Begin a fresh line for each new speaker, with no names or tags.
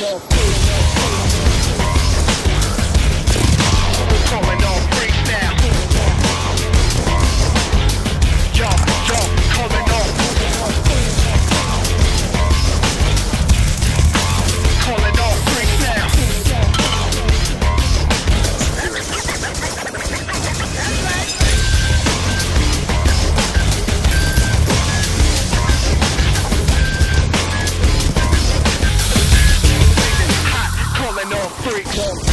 No.
come.